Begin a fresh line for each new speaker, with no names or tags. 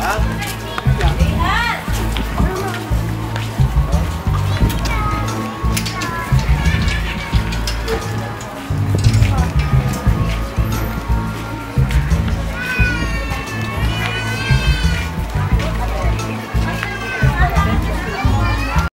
啊。